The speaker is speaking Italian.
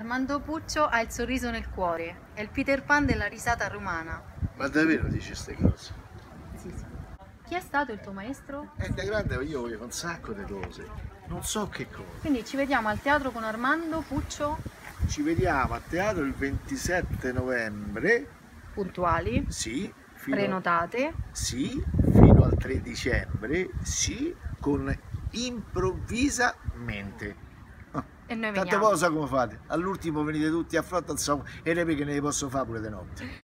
Armando Puccio ha il sorriso nel cuore, è il Peter Pan della risata romana. Ma davvero dici queste cose? Sì, sì. Chi è stato il tuo maestro? E da grande io voglio un sacco di cose. Non so che cosa. Quindi ci vediamo al teatro con Armando Puccio, Ci vediamo a teatro il 27 novembre. puntuali, Sì. Fino, prenotate. Sì, fino al 3 dicembre. Sì, con improvvisamente. E noi Tante veniamo. cose come fate? All'ultimo venite tutti a fronte, insomma, e ne che ne posso fare pure di notte.